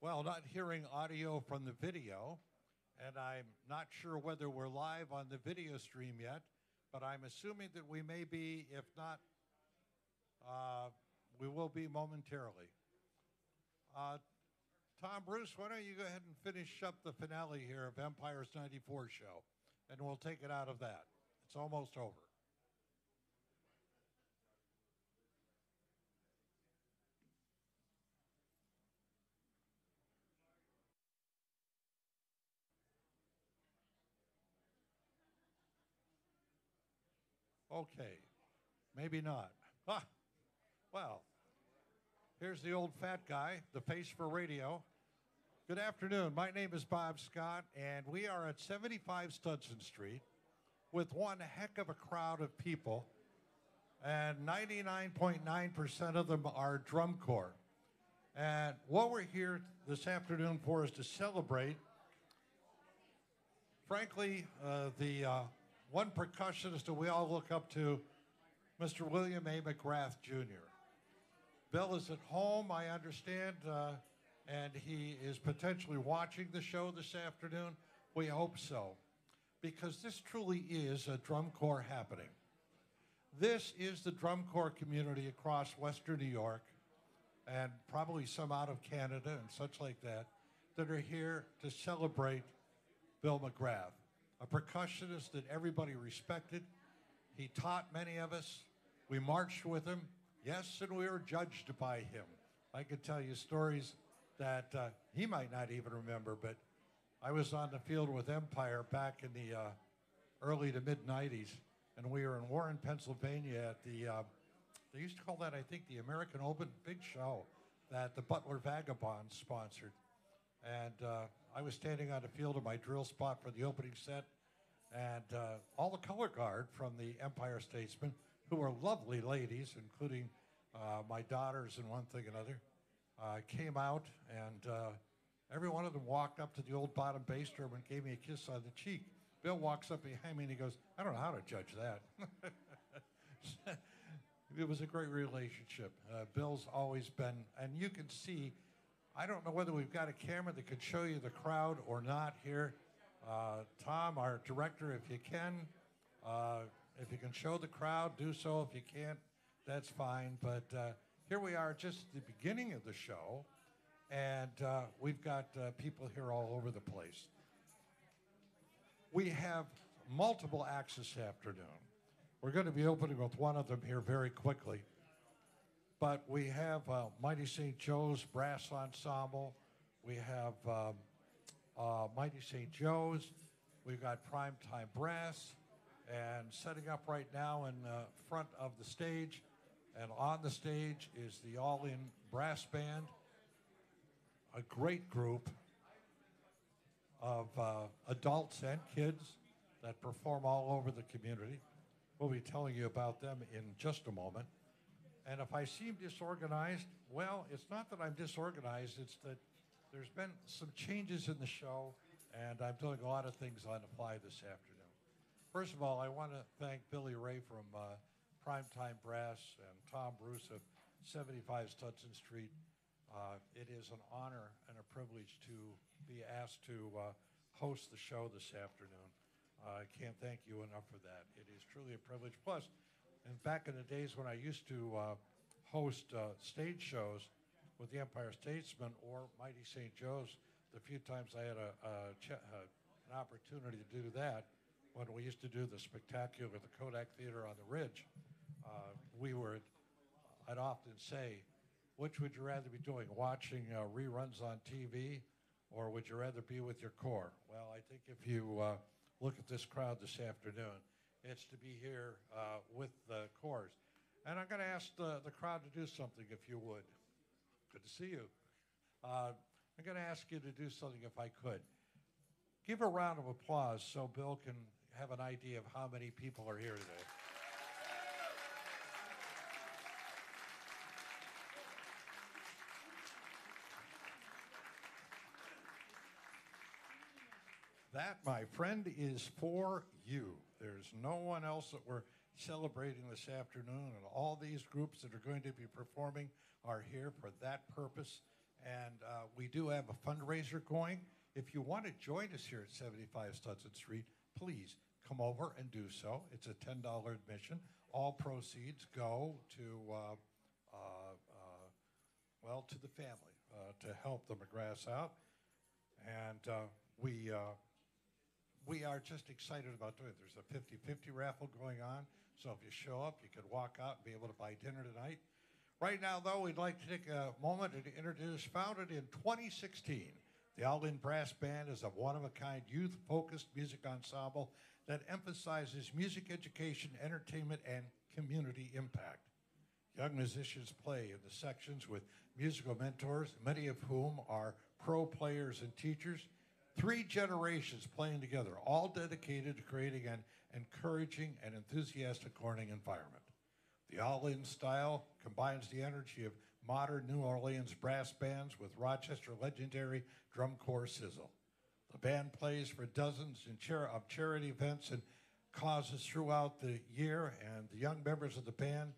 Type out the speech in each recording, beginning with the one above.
Well, not hearing audio from the video, and I'm not sure whether we're live on the video stream yet, but I'm assuming that we may be, if not, uh, we will be momentarily. Uh, Tom Bruce, why don't you go ahead and finish up the finale here of Empire's 94 show, and we'll take it out of that. It's almost over. Okay, maybe not. Ah, well, here's the old fat guy, the face for radio. Good afternoon. My name is Bob Scott, and we are at 75 Stutson Street with one heck of a crowd of people, and 99.9% of them are drum corps. And what we're here this afternoon for is to celebrate, frankly, uh, the uh, one percussionist that we all look up to, Mr. William A. McGrath Jr. Bill is at home, I understand, uh, and he is potentially watching the show this afternoon. We hope so, because this truly is a drum corps happening. This is the drum corps community across Western New York, and probably some out of Canada and such like that, that are here to celebrate Bill McGrath a percussionist that everybody respected. He taught many of us. We marched with him. Yes, and we were judged by him. I could tell you stories that uh, he might not even remember, but I was on the field with Empire back in the uh, early to mid 90s, and we were in Warren, Pennsylvania at the, uh, they used to call that, I think, the American Open Big Show that the Butler Vagabonds sponsored. And uh, I was standing on the field of my drill spot for the opening set, and uh, all the color guard from the Empire Statesmen, who were lovely ladies, including uh, my daughters and one thing and another, uh, came out, and uh, every one of them walked up to the old bottom bass drum and gave me a kiss on the cheek. Bill walks up behind me and he goes, I don't know how to judge that. it was a great relationship. Uh, Bill's always been, and you can see I don't know whether we've got a camera that could show you the crowd or not here. Uh, Tom, our director, if you can, uh, if you can show the crowd, do so. If you can't, that's fine. But uh, here we are, just the beginning of the show, and uh, we've got uh, people here all over the place. We have multiple acts this afternoon. We're going to be opening with one of them here very quickly. But we have uh, Mighty St. Joe's Brass Ensemble. We have um, uh, Mighty St. Joe's. We've got Primetime Brass. And setting up right now in uh, front of the stage and on the stage is the All In Brass Band, a great group of uh, adults and kids that perform all over the community. We'll be telling you about them in just a moment. And if I seem disorganized, well, it's not that I'm disorganized, it's that there's been some changes in the show, and I'm doing a lot of things on the fly this afternoon. First of all, I want to thank Billy Ray from uh, Primetime Brass and Tom Bruce of 75 Stutson Street. Uh, it is an honor and a privilege to be asked to uh, host the show this afternoon. I can't thank you enough for that. It is truly a privilege. Plus, and back in the days when I used to uh, host uh, stage shows with the Empire Statesmen or Mighty St. Joe's, the few times I had a, a uh, an opportunity to do that, when we used to do the spectacular at the Kodak Theater on the Ridge, uh, we were, I'd often say, which would you rather be doing, watching uh, reruns on TV, or would you rather be with your corps? Well, I think if you uh, look at this crowd this afternoon, it's to be here uh, with the corps. And I'm going to ask the, the crowd to do something, if you would. Good to see you. Uh, I'm going to ask you to do something, if I could. Give a round of applause so Bill can have an idea of how many people are here today. That, my friend, is for you. There's no one else that we're celebrating this afternoon, and all these groups that are going to be performing are here for that purpose. And uh, we do have a fundraiser going. If you want to join us here at 75 Stutson Street, please come over and do so. It's a $10 admission. All proceeds go to, uh, uh, uh, well, to the family uh, to help the McGraths out. And uh, we, we are just excited about doing it. There's a 50-50 raffle going on, so if you show up, you could walk out and be able to buy dinner tonight. Right now, though, we'd like to take a moment to introduce, founded in 2016, the All-In Brass Band is a one-of-a-kind youth-focused music ensemble that emphasizes music education, entertainment, and community impact. Young musicians play in the sections with musical mentors, many of whom are pro players and teachers. Three generations playing together, all dedicated to creating an encouraging and enthusiastic learning environment. The all-in style combines the energy of modern New Orleans brass bands with Rochester legendary drum corps sizzle. The band plays for dozens of charity events and causes throughout the year, and the young members of the band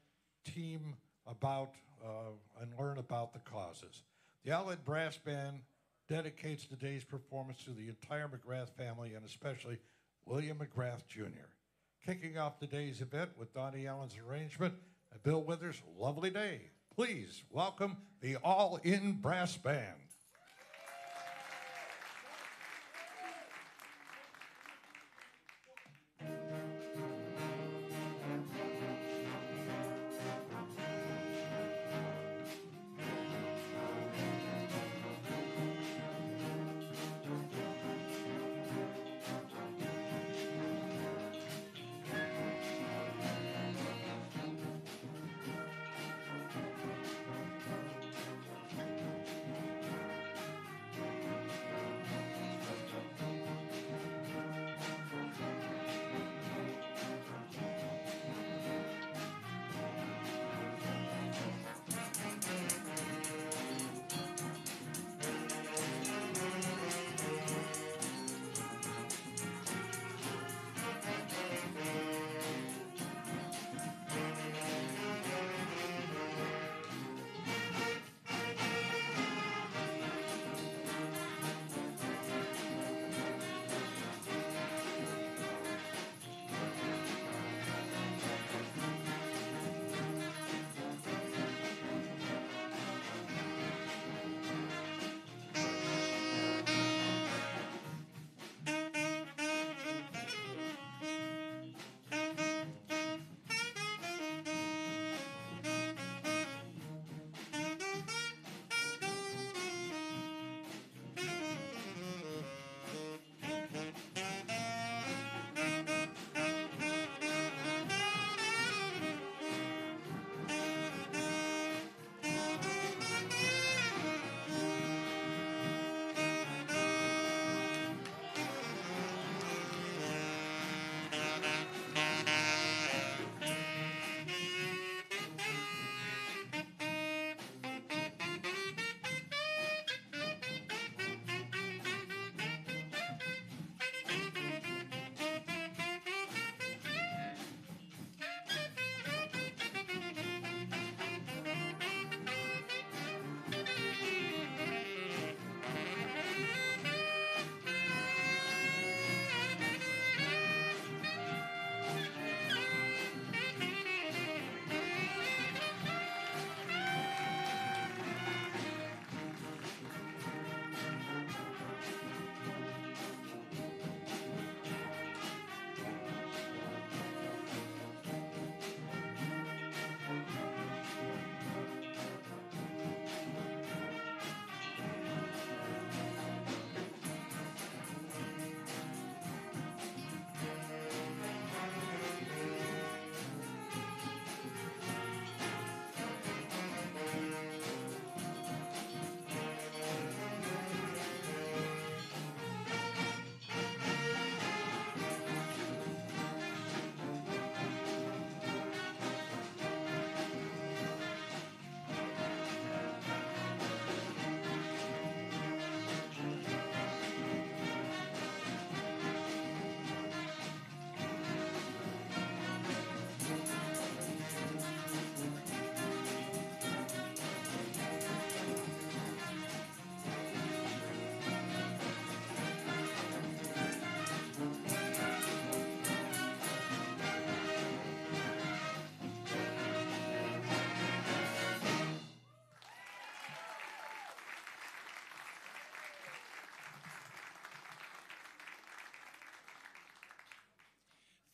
team about uh, and learn about the causes. The All-In Brass Band dedicates today's performance to the entire McGrath family and especially William McGrath Jr. Kicking off today's event with Donnie Allen's arrangement and Bill Withers' Lovely Day. Please welcome the All In Brass Band.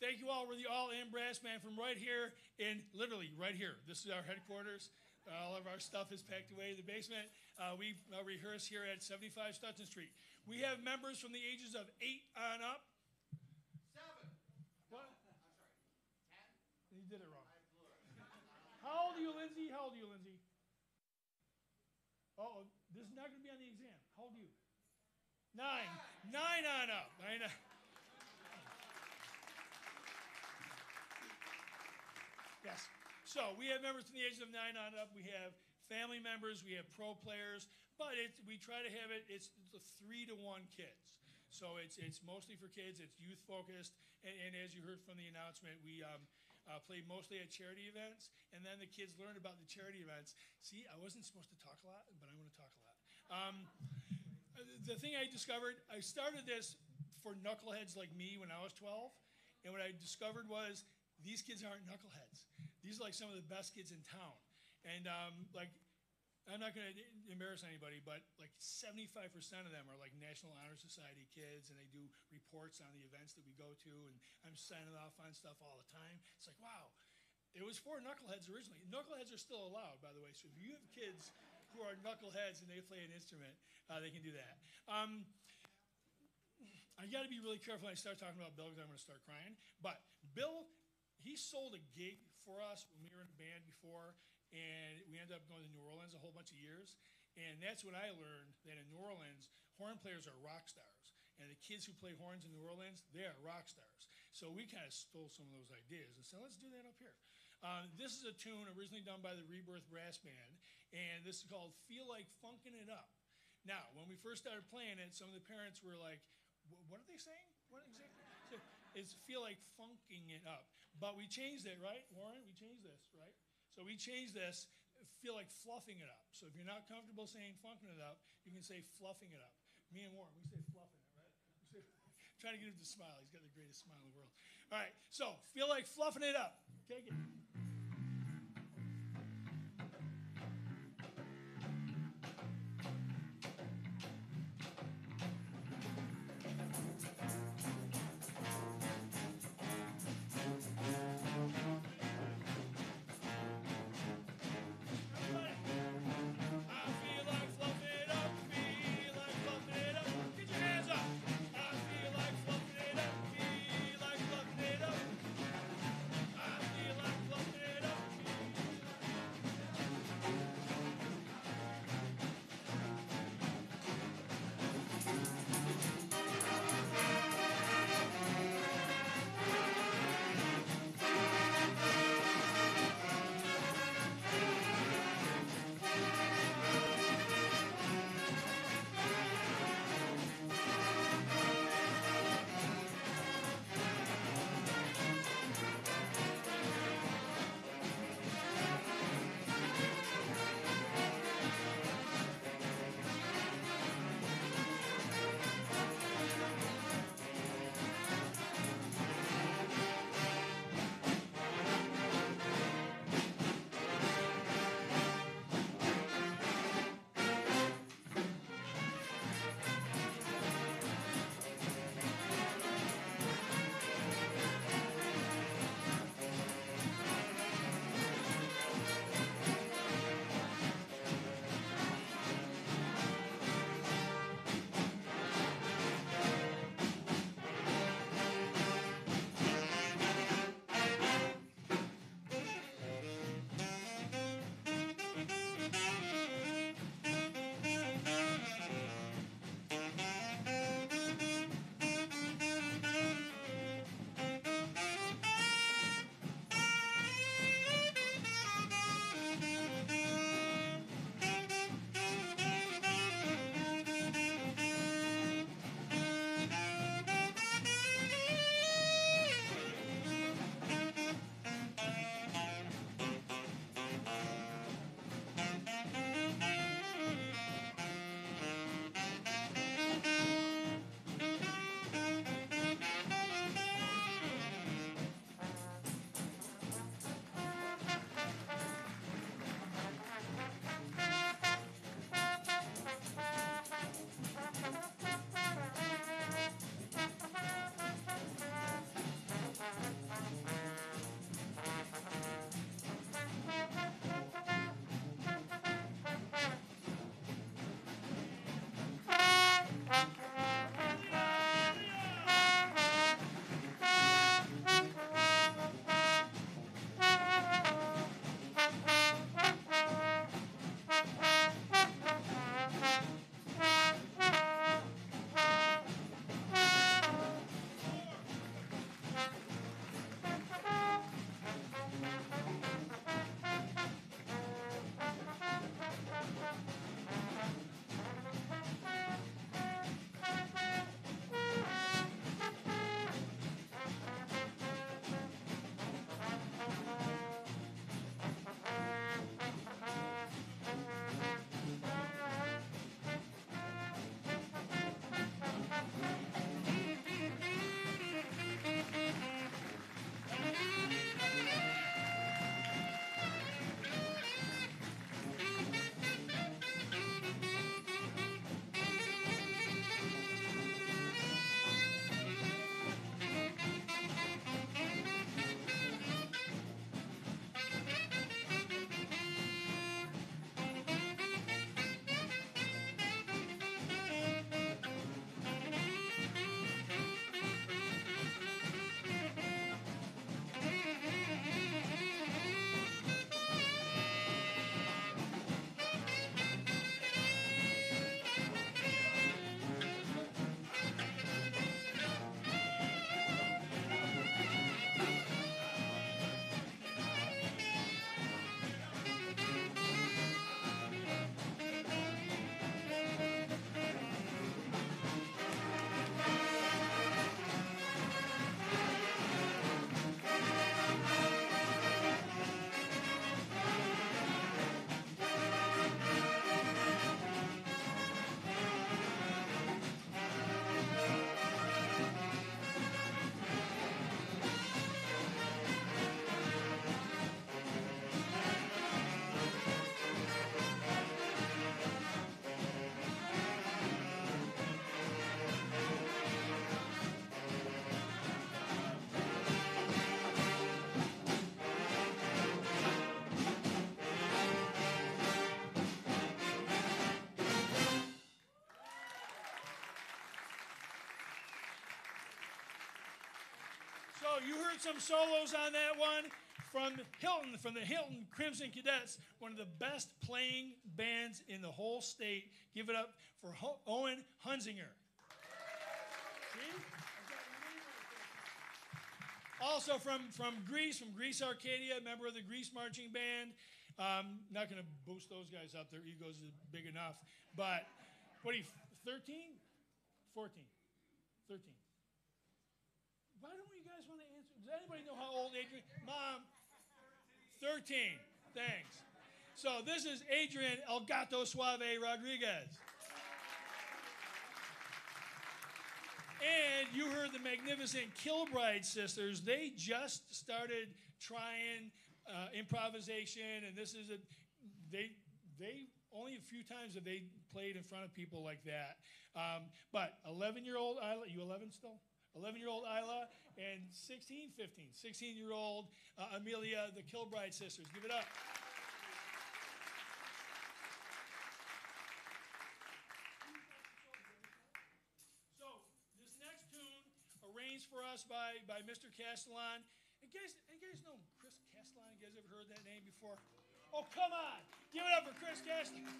Thank you all. We're the All In Brass Band from right here in literally right here. This is our headquarters. Uh, all of our stuff is packed away in the basement. Uh, we uh, rehearse here at 75 Stutson Street. We have members from the ages of eight on up. Seven. What? I'm sorry. Ten? You did it wrong. I blew it. How old are you, Lindsay? How old are you, Lindsay? Oh, this is not going to be on the exam. How old are you? Nine. Nine on up. Nine on. Yes. So we have members from the ages of nine on up. We have family members. We have pro players. But we try to have it. It's the three to one kids. So it's it's mostly for kids. It's youth focused. And, and as you heard from the announcement, we um, uh, play mostly at charity events, and then the kids learn about the charity events. See, I wasn't supposed to talk a lot, but I'm going to talk a lot. Um, the thing I discovered, I started this for knuckleheads like me when I was 12, and what I discovered was these kids aren't knuckleheads. These are like some of the best kids in town, and um, like. I'm not going to embarrass anybody, but like 75% of them are like National Honor Society kids, and they do reports on the events that we go to, and I'm signing off on stuff all the time. It's like, wow, it was for knuckleheads originally. Knuckleheads are still allowed, by the way. So if you have kids who are knuckleheads and they play an instrument, uh, they can do that. Um, I got to be really careful when I start talking about Bill because I'm going to start crying. But Bill, he sold a gig for us when we were in a band before, and we ended up going to New Orleans a whole bunch of years. And that's when I learned that in New Orleans, horn players are rock stars. And the kids who play horns in New Orleans, they are rock stars. So we kind of stole some of those ideas and said, let's do that up here. Uh, this is a tune originally done by the Rebirth Brass Band, and this is called Feel Like Funkin' It Up. Now, when we first started playing it, some of the parents were like, what are they saying? What exactly? So it's feel like funking it up. But we changed it, right, Warren? We changed this, right? So we changed this, feel like fluffing it up. So if you're not comfortable saying funking it up, you can say fluffing it up. Me and Warren, we say fluffing it, right? Say, trying to get him to smile. He's got the greatest smile in the world. All right, so feel like fluffing it up. Take it. You heard some solos on that one from Hilton, from the Hilton Crimson Cadets, one of the best playing bands in the whole state. Give it up for Ho- Owen Hunzinger. Also from, from Greece, from Greece Arcadia, member of the Greece Marching Band. Um, not going to boost those guys up, their egos is big enough. But what are you, 13? 14. 13. Why don't you guys want to answer? Does anybody know how old Adrian? Mom, 13. Thanks. So this is Adrian El Gato Suave Rodriguez. And you heard the magnificent Kilbride sisters. They just started trying uh, improvisation, and this is a they they only a few times have they played in front of people like that. Um, but 11 year old Isla, you 11 still? 11 year old Isla and 16, 15, 16 year old uh, Amelia, the Kilbride sisters. Give it up. So this next tune, arranged for us by, by Mr. Castellan. And guys, you guys know Chris Castellan? You guys ever heard that name before? Oh, come on! Give it up for Chris Castellan.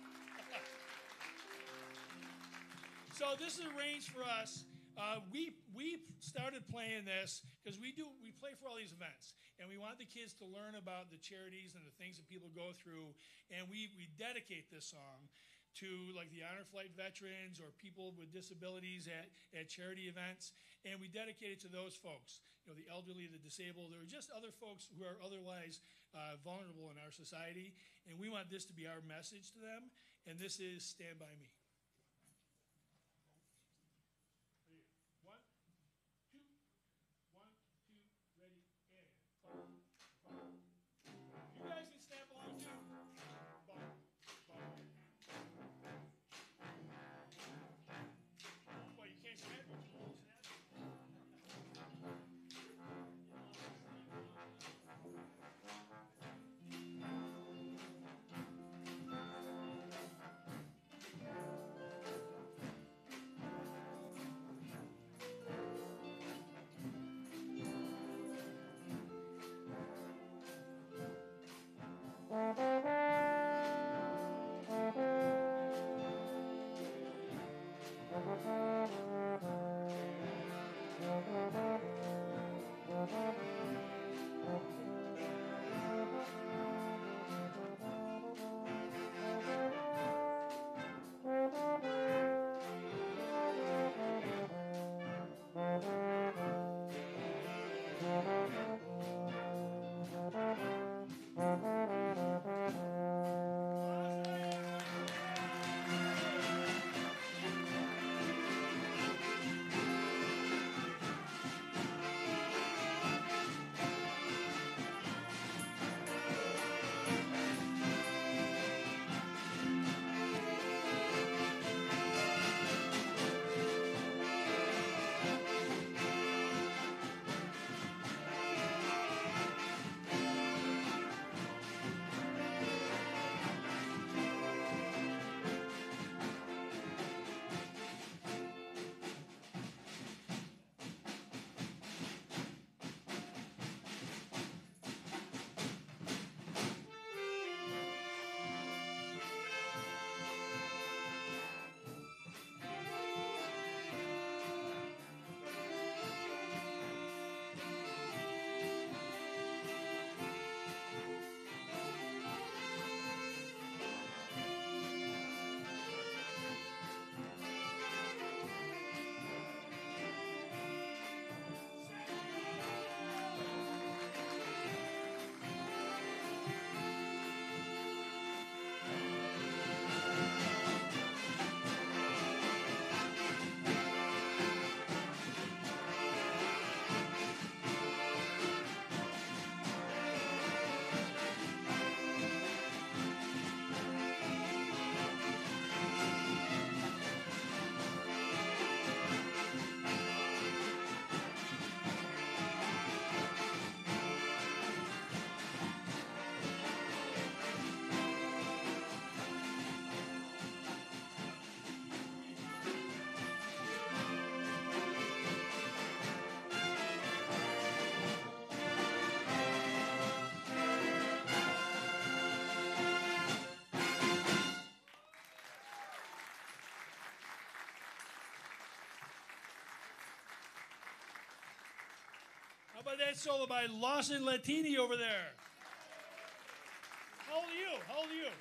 so this is arranged for us. Uh, we we started playing this because we do we play for all these events, and we want the kids to learn about the charities and the things that people go through, and we we dedicate this song to like the honor flight veterans or people with disabilities at, at charity events and we dedicate it to those folks you know the elderly the disabled or just other folks who are otherwise uh, vulnerable in our society and we want this to be our message to them and this is stand by me Mm-hmm. That solo by Lawson Latini over there? How old are you? How old are you?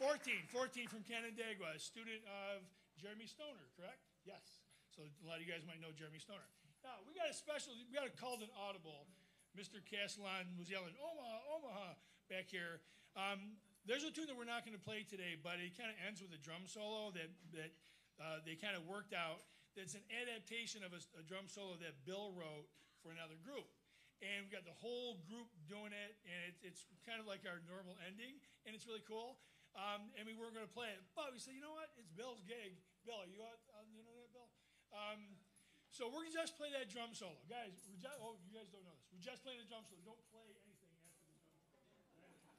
14. 14 from Canandaigua, a student of Jeremy Stoner, correct? Yes. So a lot of you guys might know Jeremy Stoner. Now, we got a special, we got a called an audible. Mr. Castellan was yelling, Omaha, Omaha, back here. Um, there's a tune that we're not going to play today, but it kind of ends with a drum solo that, that uh, they kind of worked out. That's an adaptation of a, a drum solo that Bill wrote for another group. And we got the whole group doing it, and it, it's kind of like our normal ending, and it's really cool. Um, and we weren't going to play it, but we said, you know what? It's Bill's gig. Bill, are you out? Uh, you know that, Bill? Um, so we're gonna just play that drum solo, guys. We're just, oh, you guys don't know this. We're just playing the drum solo. Don't play anything after the drum solo.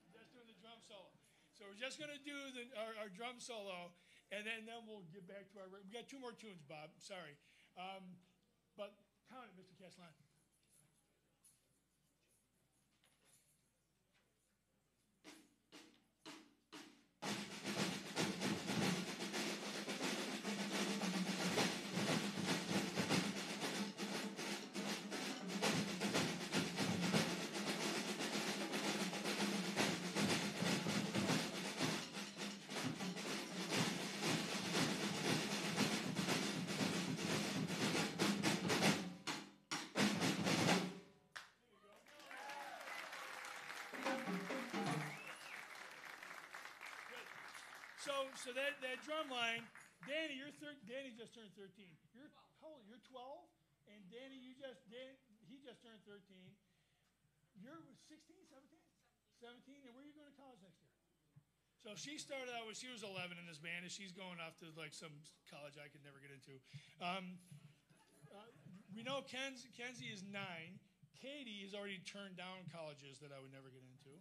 We're just doing the drum solo. So we're just gonna do the, our, our drum solo, and then then we'll get back to our. We got two more tunes, Bob. Sorry, um, but count it, Mr. Castellan. So, so that, that drum line, Danny, you're thir- Danny just turned 13. You're how old? You're 12, and Danny, you just Dan, he just turned 13. You're 16, 17, 17, and where are you going to college next year? So she started out when she was 11 in this band, and she's going off to like some college I could never get into. Um, uh, we know Ken's, Kenzie is nine. Katie has already turned down colleges that I would never get into.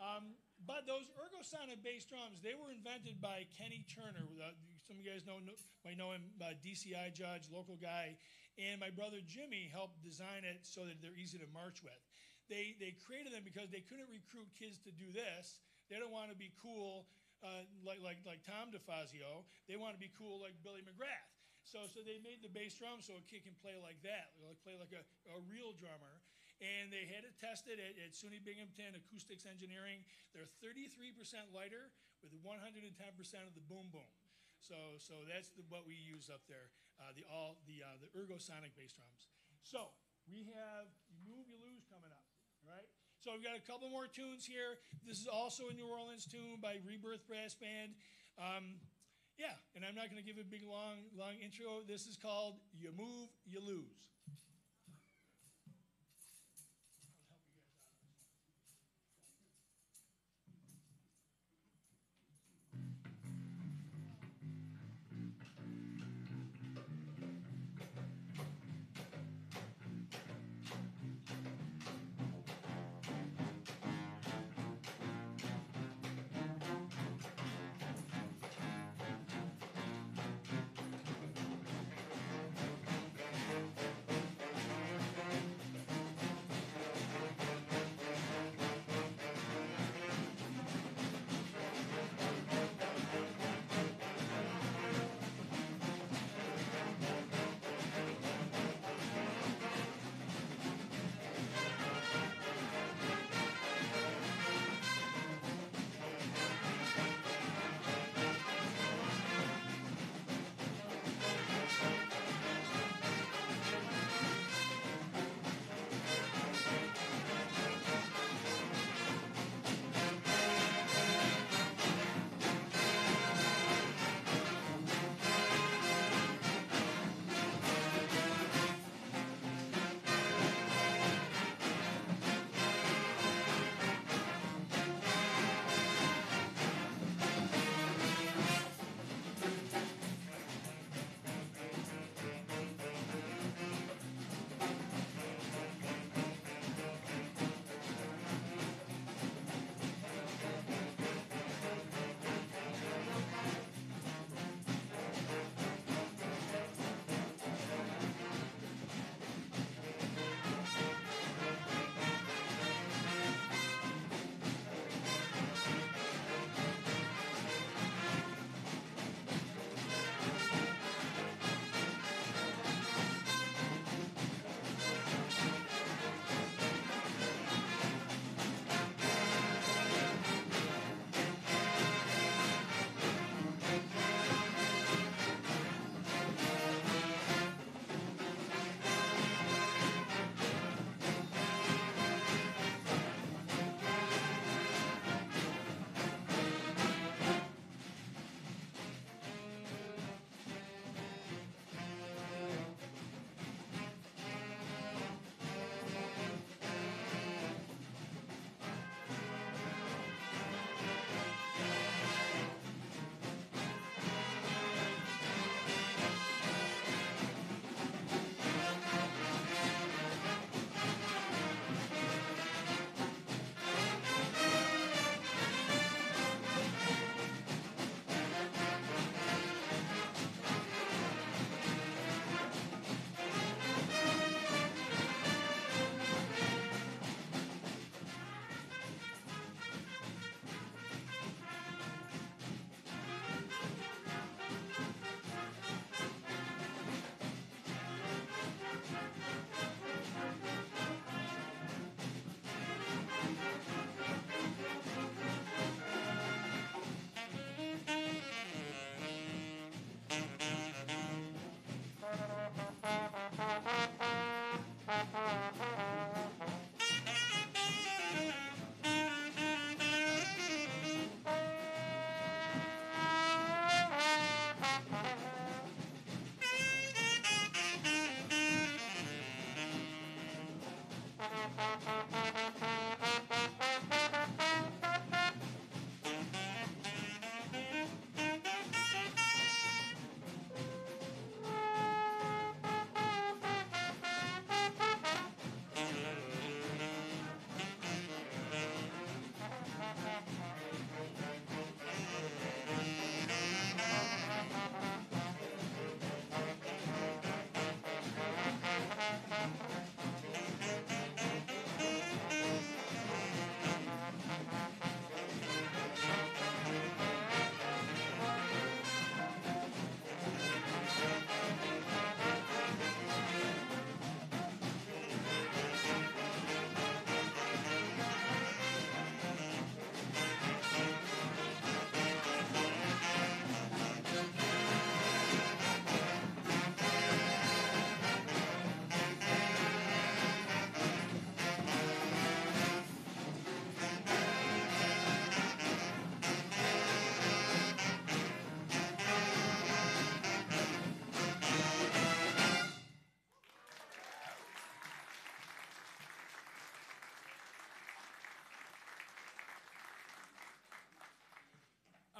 Um, but those ergo ergosonic bass drums, they were invented by Kenny Turner. Uh, some of you guys know, know might know him, uh, DCI judge, local guy. And my brother Jimmy helped design it so that they're easy to march with. They, they created them because they couldn't recruit kids to do this. They don't want to be cool uh, like, like, like Tom DeFazio. They want to be cool like Billy McGrath. So, so they made the bass drum so a kid can play like that, like play like a, a real drummer and they had it tested at, at SUNY Binghamton Acoustics Engineering. They're 33% lighter with 110% of the boom boom. So, so that's the, what we use up there, uh, the all the uh, the ergosonic bass drums. So we have "You Move You Lose coming up, right? So we've got a couple more tunes here. This is also a New Orleans tune by Rebirth Brass Band. Um, yeah, and I'm not going to give a big long long intro. This is called "You Move You Lose."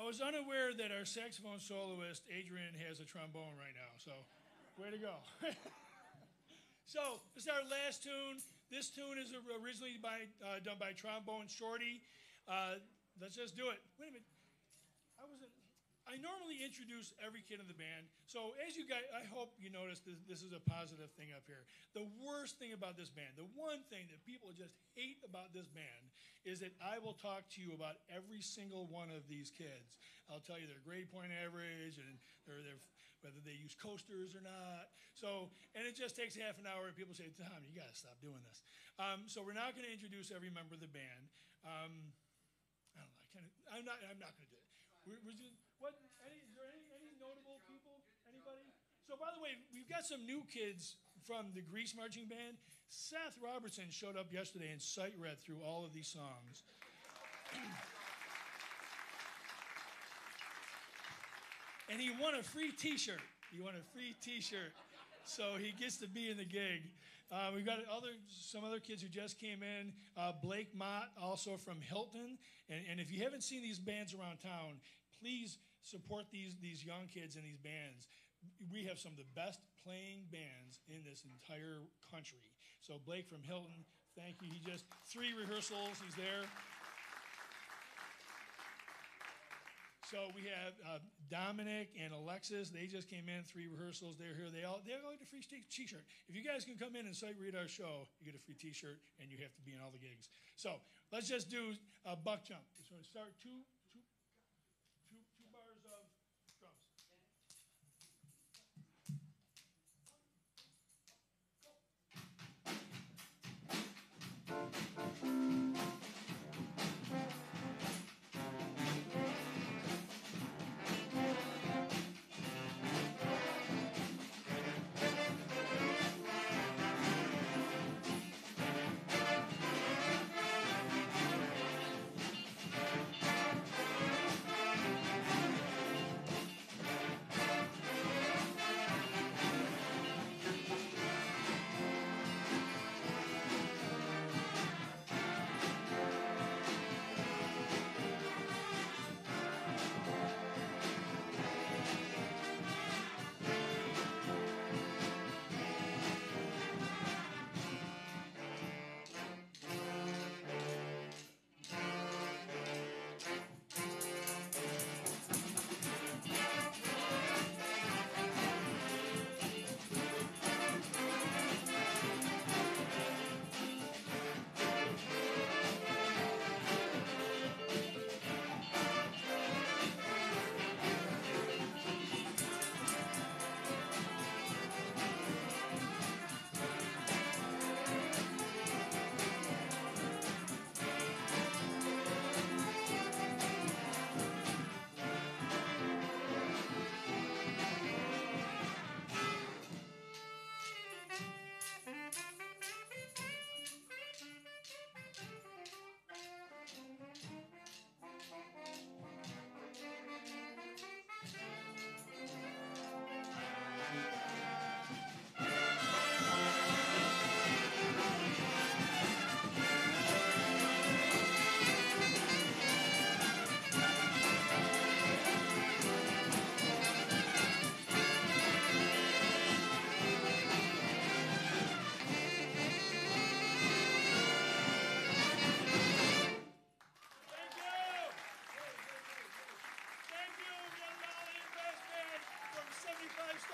Was unaware that our saxophone soloist, Adrian, has a trombone right now, so way to go. so, this is our last tune. This tune is originally by, uh, done by Trombone Shorty. Uh, let's just do it. Wait a minute. I wasn't. I normally introduce every kid in the band. So as you guys, I hope you notice this, this is a positive thing up here. The worst thing about this band, the one thing that people just hate about this band, is that I will talk to you about every single one of these kids. I'll tell you their grade point average and their, their whether they use coasters or not. So, and it just takes half an hour, and people say, Tom, you got to stop doing this. Um, so we're not going to introduce every member of the band. Um, I don't know. I. I'm not. I'm not to do it. We're, we're just, what? Any, is there any, any notable people? Anybody? So, by the way, we've got some new kids from the Greece marching band. Seth Robertson showed up yesterday and sight read through all of these songs. and he won a free T-shirt. He won a free T-shirt, so he gets to be in the gig. Uh, we've got other some other kids who just came in. Uh, Blake Mott, also from Hilton. And, and if you haven't seen these bands around town, please support these these young kids in these bands. We have some of the best playing bands in this entire country. So Blake from Hilton, thank you. He just three rehearsals. He's there. So we have uh, Dominic and Alexis. They just came in, three rehearsals. They're here. They all they all get a free t-shirt. If you guys can come in and sight read our show, you get a free T-shirt, and you have to be in all the gigs. So let's just do a buck jump. So start two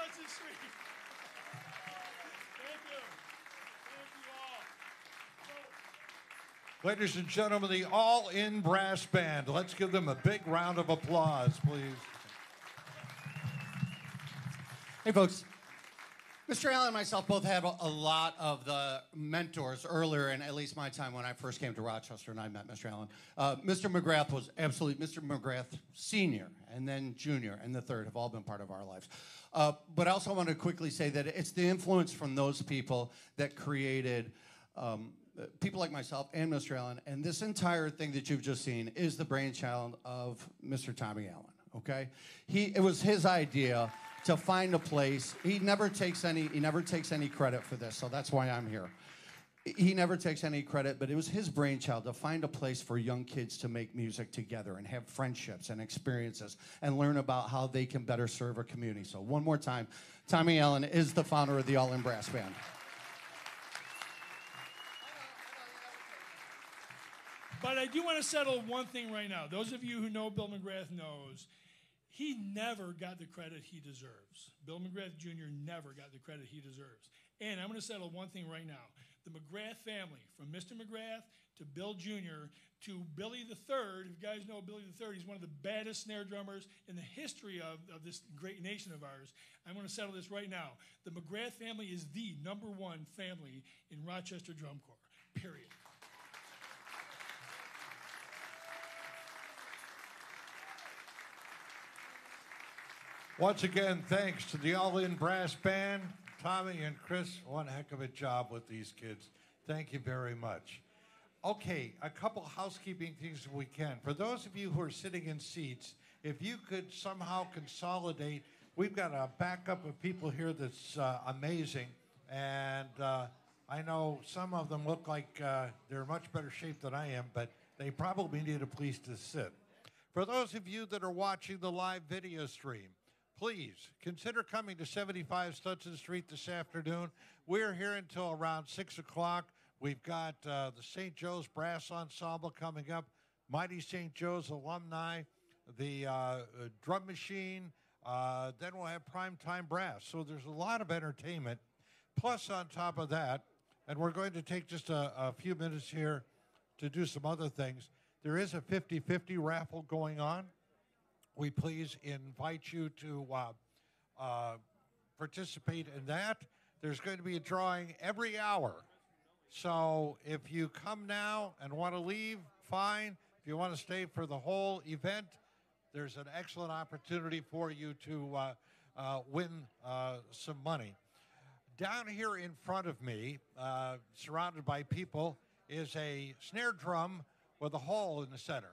75 Stutson Street. Thank you. Thank you all. So, Ladies and gentlemen, the All In Brass Band. Let's give them a big round of applause, please. Hey, folks. Mr. Allen and myself both had a a lot of the mentors earlier in at least my time when I first came to Rochester and I met Mr. Allen. Uh, Mr. McGrath was absolutely, Mr. McGrath Sr. and then Junior and the third have all been part of our lives. Uh, but I also want to quickly say that it's the influence from those people that created um, people like myself and Mr. Allen. And this entire thing that you've just seen is the brainchild of Mr. Tommy Allen. Okay, he it was his idea to find a place. He never takes any he never takes any credit for this, so that's why I'm here. He never takes any credit, but it was his brainchild to find a place for young kids to make music together and have friendships and experiences and learn about how they can better serve a community. So, one more time, Tommy Allen is the founder of the All In Brass Band. But I do want to settle one thing right now. Those of you who know Bill McGrath knows he never got the credit he deserves. Bill McGrath Jr. never got the credit he deserves. And I'm going to settle one thing right now. The McGrath family, from Mr. McGrath to Bill Jr. to Billy the Third, if you guys know Billy the Third, he's one of the baddest snare drummers in the history of, of this great nation of ours. I'm going to settle this right now. The McGrath family is the number one family in Rochester Drum Corps, period. Once again, thanks to the All In Brass Band. Tommy and Chris, one heck of a job with these kids. Thank you very much. Okay, a couple housekeeping things if we can. For those of you who are sitting in seats, if you could somehow consolidate, we've got a backup of people here that's uh, amazing. And uh, I know some of them look like uh, they're in much better shape than I am, but they probably need a place to sit. For those of you that are watching the live video stream, please consider coming to 75 Stutson Street this afternoon. We're here until around 6 o'clock. We've got uh, the St. Joe's Brass Ensemble coming up, Mighty St. Joe's alumni, the uh, uh, drum machine, uh, then we'll have primetime brass. So there's a lot of entertainment. Plus, on top of that, and we're going to take just a, a few minutes here to do some other things. There is a 50 50 raffle going on we please invite you to uh, uh, participate in that. There's going to be a drawing every hour. So if you come now and want to leave, fine. If you want to stay for the whole event, there's an excellent opportunity for you to uh, uh, win uh, some money. Down here in front of me, uh, surrounded by people, is a snare drum with a hole in the center.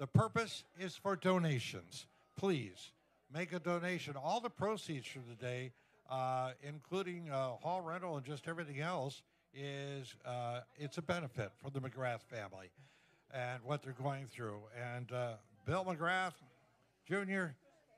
The purpose is for donations. Please make a donation. All the proceeds from today, uh, including uh, hall rental and just everything else, is uh, it's a benefit for the McGrath family and what they're going through. And uh, Bill McGrath Jr.,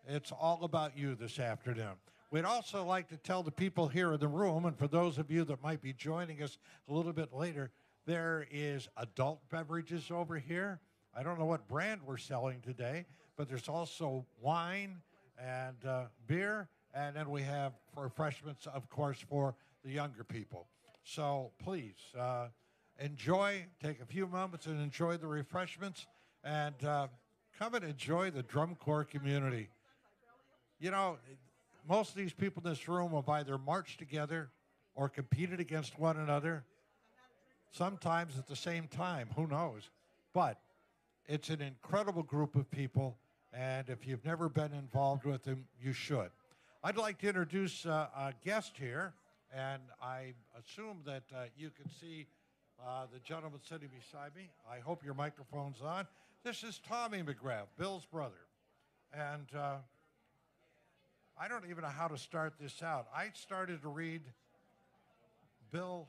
it's all about you this afternoon. We'd also like to tell the people here in the room, and for those of you that might be joining us a little bit later, there is adult beverages over here. I don't know what brand we're selling today, but there's also wine and uh, beer, and then we have refreshments, of course, for the younger people. So please uh, enjoy, take a few moments and enjoy the refreshments, and uh, come and enjoy the drum corps community. You know, most of these people in this room have either marched together or competed against one another, sometimes at the same time. Who knows? But it's an incredible group of people, and if you've never been involved with them, you should. I'd like to introduce uh, a guest here, and I assume that uh, you can see uh, the gentleman sitting beside me. I hope your microphone's on. This is Tommy McGrath, Bill's brother. And uh, I don't even know how to start this out. I started to read Bill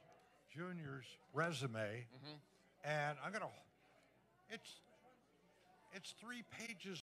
Jr.'s resume, and I'm going to, it's, it's three pages